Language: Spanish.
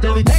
sábado.